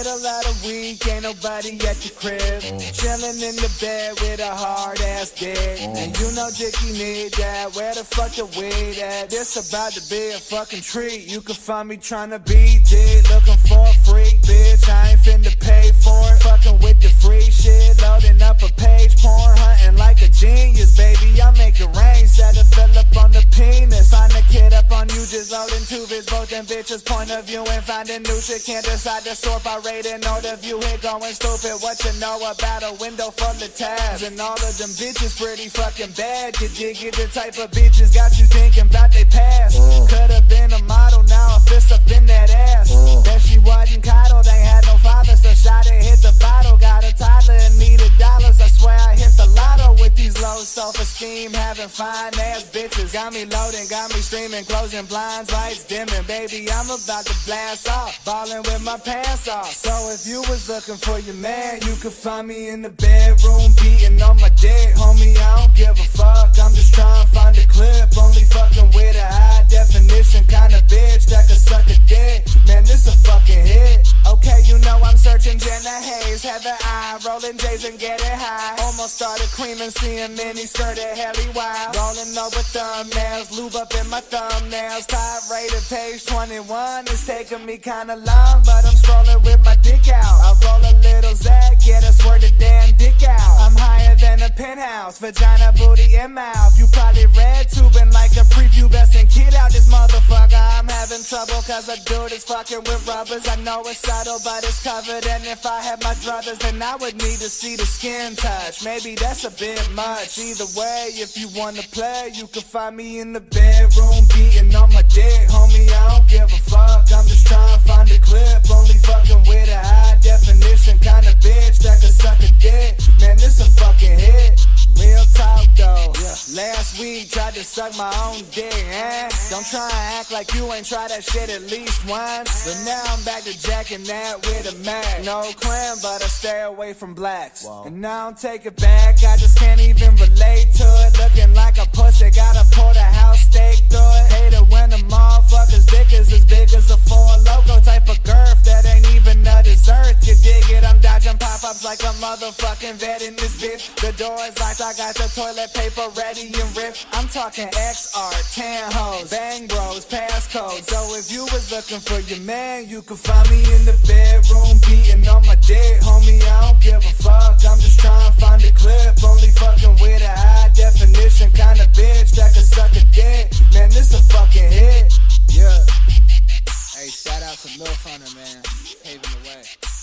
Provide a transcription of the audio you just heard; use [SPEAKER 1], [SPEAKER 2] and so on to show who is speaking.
[SPEAKER 1] Middle of the week, ain't nobody at the crib. Oh. Chillin' in the bed with a hard ass dick. Oh. And you know Dicky need that. Where the fuck the weed at? This about to be a fucking treat. You can find me tryna be dick. looking for a freak, bitch. I ain't finna pay for it. Fucking with the free two bits, both them bitches. Point of view and finding new shit. Can't decide to sort by rating or the view. Hit going stupid. What you know about a window full of tabs? And all of them bitches pretty fucking bad. You dig it? The type of bitches got you thinking about they past. Mm. Could've been a model, self-esteem, having fine ass bitches. Got me loading, got me streaming, closing blinds, lights dimming. Baby, I'm about to blast off, balling with my pants off. So if you was looking for your man, you could find me in the bedroom, beating on my dick. Homie, I, rolling J's and getting high. Almost started creaming, seeing mini skirted heli wild. Rolling over thumbnails, lube up in my thumbnails. Top rated page 21. It's taking me kinda long, but I'm scrolling with my dick out. I roll a little zag, get us word the damn dick out. I'm higher than a penthouse, vagina, booty, and mouth. You probably read tubing like a preview, best and kid out this motherfucker. Trouble cause a dude is fucking with rubbers. I know it's subtle, but it's covered. And if I had my druthers, then I would need to see the skin touch. Maybe that's a bit much. Either way, if you wanna play, you can find me in the bedroom beating on my dick. Homie, I don't give a fuck. I'm just trying to find a clip. Tried to suck my own dick, eh? Don't try and act like you ain't tried that shit at least once. But now I'm back to jacking that with a Mac. No clan, but I stay away from blacks. And now I'm take it back, I just can't even relate to it. Looking like a pussy, gotta like a motherfucking vet in this bitch. The door is locked, I got the toilet paper ready and ripped. I'm talking XR, tan hoes, bang bros, passcodes. So if you was looking for your man, you could find me in the bedroom beating on my dick. Homie, I don't give a fuck, I'm just trying to find a clip. Only fucking with a high definition kind of bitch that can suck a dick. Man, this a fucking hit. Yeah. Hey, shout out to Lil Hunter, man. Paving the way.